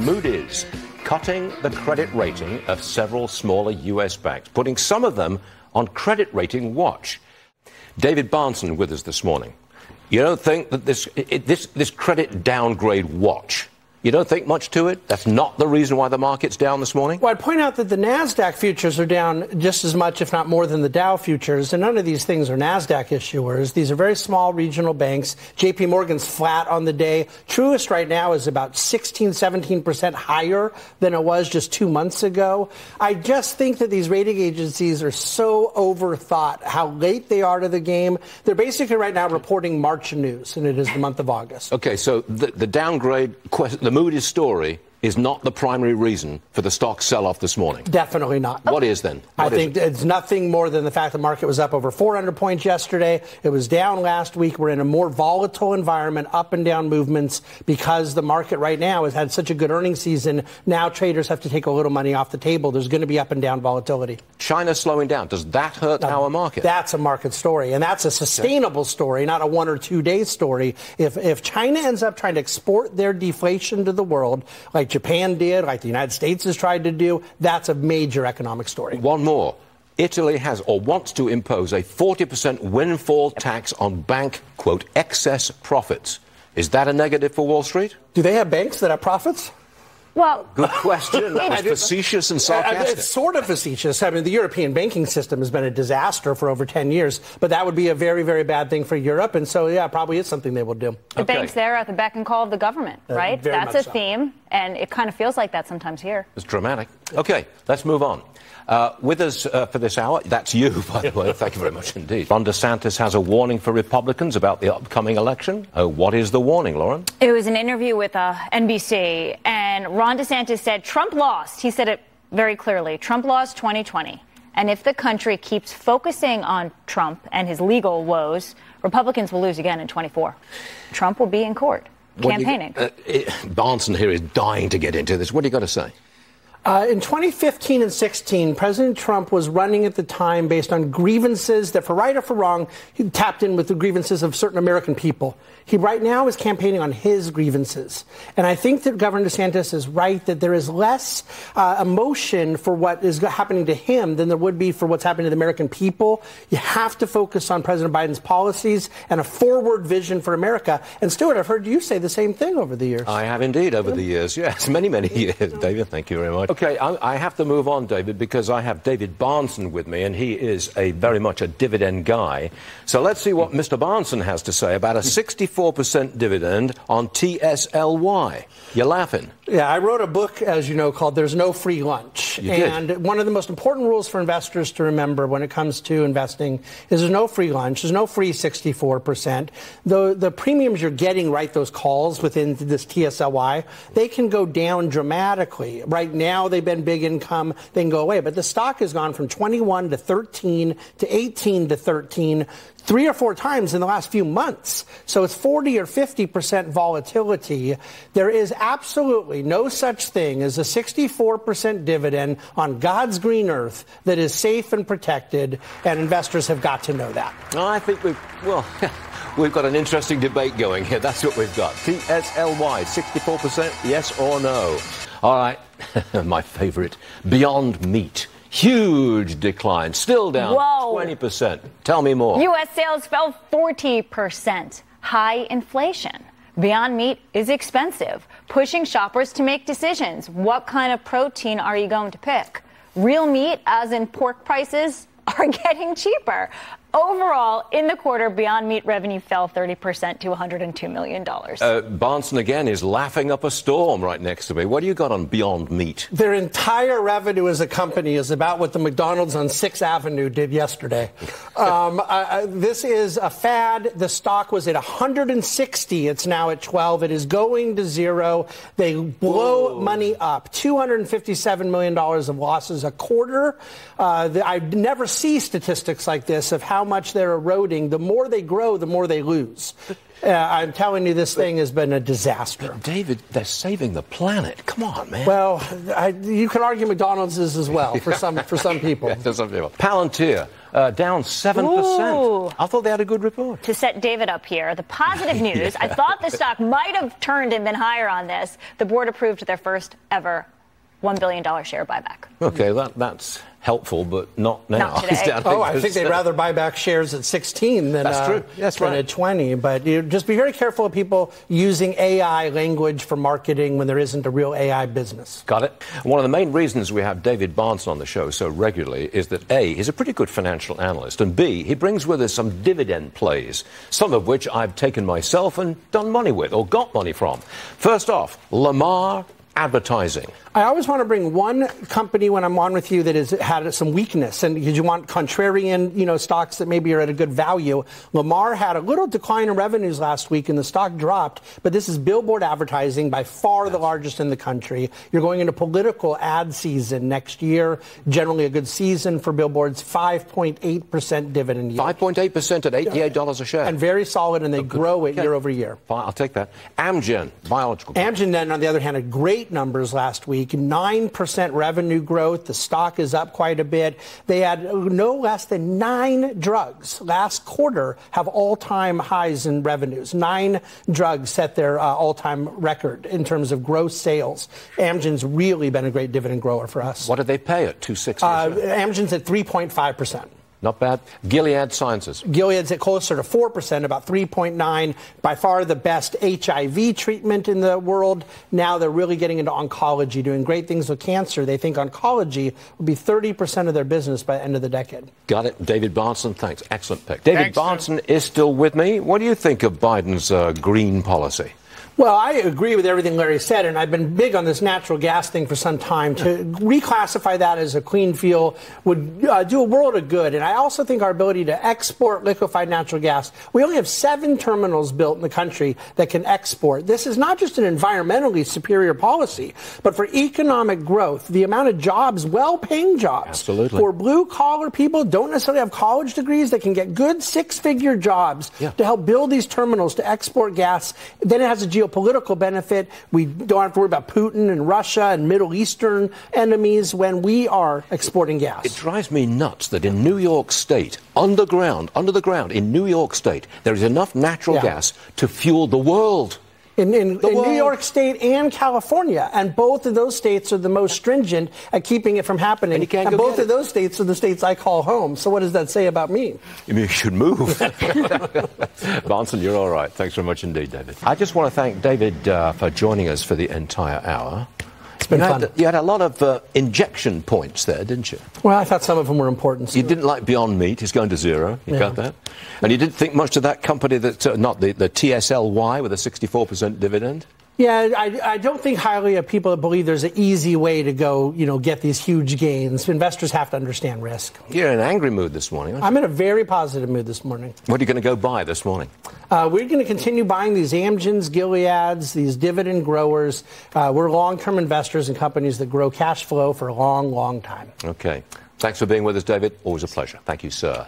Moody's cutting the credit rating of several smaller U.S. banks, putting some of them on credit rating watch. David Bahnsen with us this morning. You don't think that this, it, this, this credit downgrade watch you don't think much to it? That's not the reason why the market's down this morning? Well, I'd point out that the NASDAQ futures are down just as much, if not more, than the Dow futures. And none of these things are NASDAQ issuers. These are very small regional banks. JP Morgan's flat on the day. Truist right now is about 16, 17% higher than it was just two months ago. I just think that these rating agencies are so overthought how late they are to the game. They're basically right now reporting March news, and it is the month of August. Okay, so the, the downgrade question the Moody's story is not the primary reason for the stock sell-off this morning. Definitely not. What is then? What I think it? it's nothing more than the fact the market was up over 400 points yesterday. It was down last week. We're in a more volatile environment, up and down movements because the market right now has had such a good earnings season. Now traders have to take a little money off the table. There's going to be up and down volatility. China slowing down. Does that hurt our market? That's a market story, and that's a sustainable story, not a one or two day story. If if China ends up trying to export their deflation to the world, like Japan did, like the United States has tried to do, that's a major economic story. One more. Italy has or wants to impose a 40% windfall tax on bank, quote, excess profits. Is that a negative for Wall Street? Do they have banks that have profits? Well, good question. That was facetious and sarcastic. It's sort of facetious. I mean, the European banking system has been a disaster for over 10 years, but that would be a very, very bad thing for Europe. And so, yeah, probably is something they will do. The okay. banks there at the beck and call of the government, uh, right? Uh, That's a so. theme, and it kind of feels like that sometimes here. It's dramatic. Okay, let's move on. Uh, with us uh, for this hour, that's you, by the way. Thank you very much indeed. Ron DeSantis has a warning for Republicans about the upcoming election. Uh, what is the warning, Lauren? It was an interview with uh, NBC, and Ron DeSantis said Trump lost. He said it very clearly. Trump lost 2020. And if the country keeps focusing on Trump and his legal woes, Republicans will lose again in 24. Trump will be in court campaigning. You, uh, Bahnsen here is dying to get into this. What do you got to say? Uh, in 2015 and 16, President Trump was running at the time based on grievances that, for right or for wrong, he tapped in with the grievances of certain American people. He right now is campaigning on his grievances. And I think that Governor DeSantis is right that there is less uh, emotion for what is happening to him than there would be for what's happening to the American people. You have to focus on President Biden's policies and a forward vision for America. And Stuart, I've heard you say the same thing over the years. I have indeed over the years. Yes, many, many years. David, thank you very much. Okay, I, I have to move on, David, because I have David Bahnsen with me, and he is a very much a dividend guy. So let's see what Mr. Bahnsen has to say about a 64% dividend on TSLY. You're laughing. Yeah, I wrote a book, as you know, called There's No Free Lunch. You and did. one of the most important rules for investors to remember when it comes to investing is there's no free lunch. There's no free 64%. The, the premiums you're getting, right, those calls within this TSLY, they can go down dramatically. Right now, they've been big income, they can go away. But the stock has gone from 21 to 13 to 18 to 13 three or four times in the last few months. So it's 40 or 50% volatility. There is absolutely no such thing as a 64% dividend on God's green earth that is safe and protected, and investors have got to know that. I think we've, well, we've got an interesting debate going here. That's what we've got. TSLY, 64%, yes or no? All right, my favorite, Beyond Meat. Huge decline, still down Whoa. 20%. Tell me more. U.S. sales fell 40%. High inflation. Beyond Meat is expensive, pushing shoppers to make decisions. What kind of protein are you going to pick? Real meat, as in pork prices, are getting cheaper. Overall, in the quarter, Beyond Meat revenue fell 30% to $102 million. Uh, Bahnsen again is laughing up a storm right next to me. What do you got on Beyond Meat? Their entire revenue as a company is about what the McDonald's on 6th Avenue did yesterday. um, uh, this is a fad. The stock was at 160. It's now at 12. It is going to zero. They blow Whoa. money up. $257 million of losses a quarter. Uh, the, I never see statistics like this of how how much they're eroding. The more they grow, the more they lose. Uh, I'm telling you, this thing has been a disaster. David, they're saving the planet. Come on, man. Well, I, you can argue McDonald's is as well for some for some people. yeah, for some people. Palantir uh, down seven percent. I thought they had a good report. To set David up here, the positive news. yeah. I thought the stock might have turned and been higher on this. The board approved their first ever $1 billion share buyback. Okay, that, that's helpful, but not now. Not today. oh, I think they'd rather buy back shares at 16 than, that's uh, true. That's than right. at 20. But you just be very careful of people using AI language for marketing when there isn't a real AI business. Got it. One of the main reasons we have David Bahnsen on the show so regularly is that A, he's a pretty good financial analyst, and B, he brings with us some dividend plays, some of which I've taken myself and done money with or got money from. First off, Lamar advertising. I always want to bring one company when I'm on with you that has had some weakness, and because you want contrarian, you know, stocks that maybe are at a good value. Lamar had a little decline in revenues last week, and the stock dropped. But this is billboard advertising, by far the largest in the country. You're going into political ad season next year. Generally, a good season for billboards. 5.8 percent dividend yield. 5.8 percent at 88 dollars a share, and very solid, and they grow it okay. year over year. Fine, I'll take that. Amgen, biological. Amgen, then, on the other hand, a great numbers last week. 9% revenue growth. The stock is up quite a bit. They had no less than nine drugs last quarter have all time highs in revenues. Nine drugs set their uh, all time record in terms of gross sales. Amgen's really been a great dividend grower for us. What did they pay at 260? Uh, Amgen's at 3.5%. Not bad. Gilead Sciences. Gilead's at closer to 4%, about 3.9, by far the best HIV treatment in the world. Now they're really getting into oncology, doing great things with cancer. They think oncology will be 30% of their business by the end of the decade. Got it. David Bahnsen, thanks. Excellent pick. David Thanks, Bahnsen is still with me. What do you think of Biden's uh, green policy? Well, I agree with everything Larry said, and I've been big on this natural gas thing for some time. To reclassify that as a clean fuel would uh, do a world of good. And I also think our ability to export liquefied natural gas, we only have seven terminals built in the country that can export. This is not just an environmentally superior policy, but for economic growth, the amount of jobs, well paying jobs Absolutely. for blue collar people, don't necessarily have college degrees, that can get good six figure jobs yeah. to help build these terminals to export gas. Then it has a geopolitical political benefit. We don't have to worry about Putin and Russia and Middle Eastern enemies when we are exporting gas. It drives me nuts that in New York State, underground, under the ground, in New York State, there is enough natural yeah. gas to fuel the world. In, in, in New York State and California. And both of those states are the most stringent at keeping it from happening. And, and both of those states are the states I call home. So what does that say about me? You mean you should move. Bahnsen, you're all right. Thanks very much indeed, David. I just want to thank David uh, for joining us for the entire hour. Been you fun. Had, you had a lot of uh, injection points there, didn't you? Well, I thought some of them were important. So. You didn't like Beyond Meat. It's going to zero. You Yeah. got that? And you didn't think much of that company that, uh, not the, the TSLY with a 64% dividend? Yeah, I, I don't think highly of people that believe there's an easy way to go, you know, get these huge gains. Investors have to understand risk. You're in an angry mood this morning? I'm in a very positive mood this morning. What are you going to go buy this morning? Uh, we're going to continue buying these Amgens, Gileads, these dividend growers. Uh, we're long-term investors in companies that grow cash flow for a long, long time. Okay. Thanks for being with us, David. Always a pleasure. Thank you, sir.